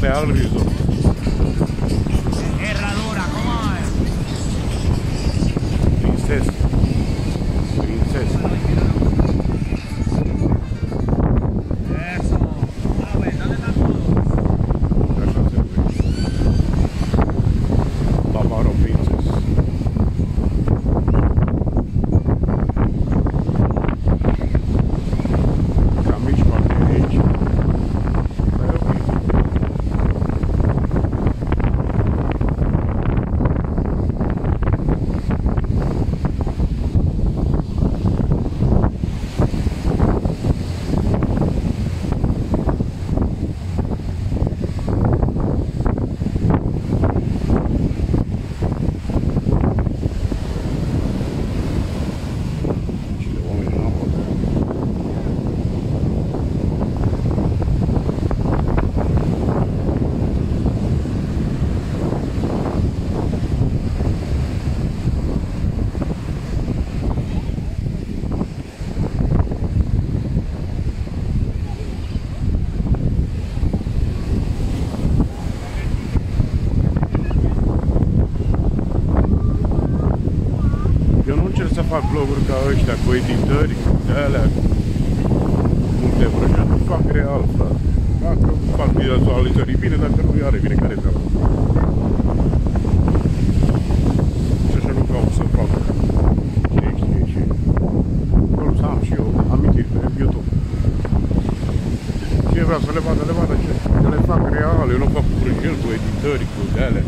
acompanhar o riso. Fac vloguri ca ăștia cu editări, de alea, multe vrăjări, nu fac real, frate. Dacă fac vizualizări, bine, dacă nu, are bine, care treaba. Și așa nu vreau să fac. Cine știe ce. Vreau să am și eu amintiri pe YouTube. Cine vrea să le vadă, le vadă ce. Că le fac real, eu nu fac cu vrăjări, cu editări, cu de alea.